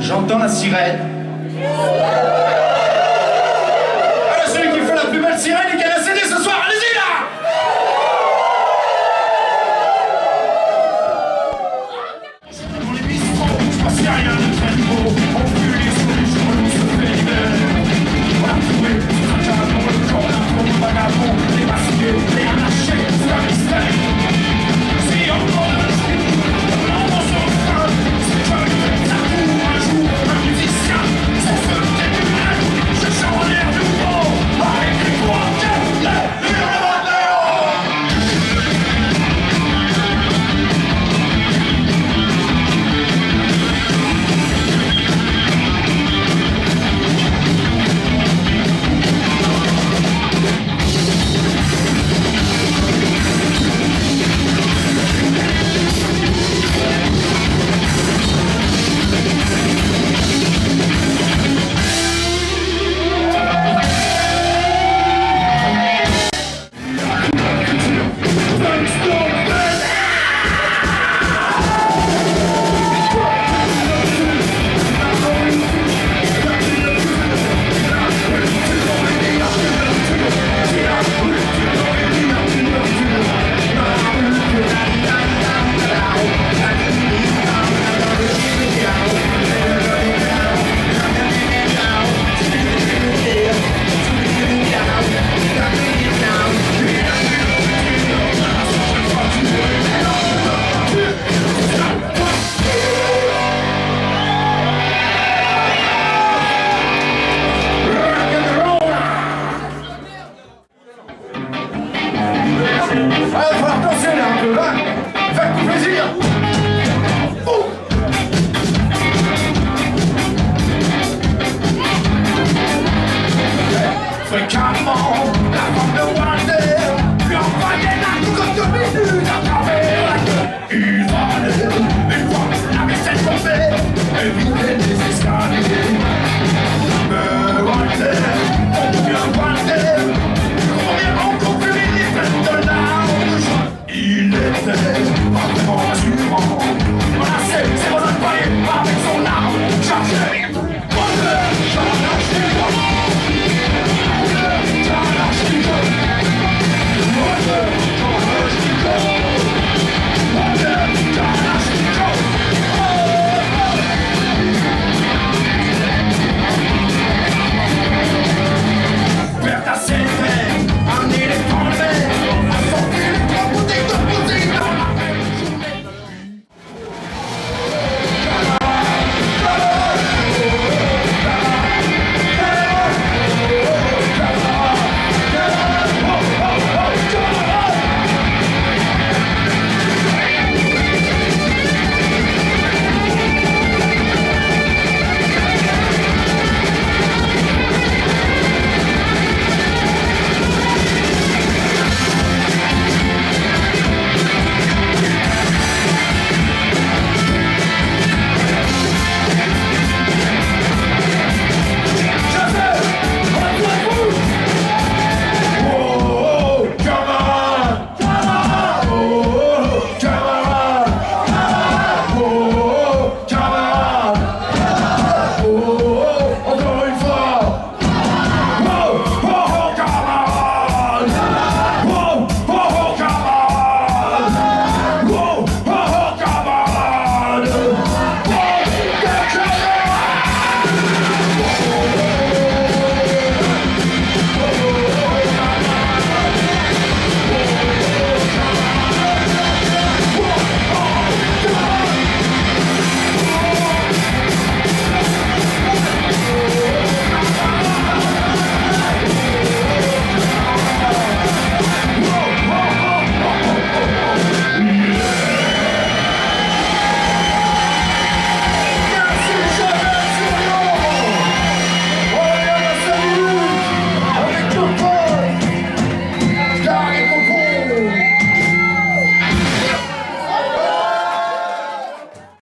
j'entends la sirène. Alors celui qui fait la plus belle sirène, فالفقر.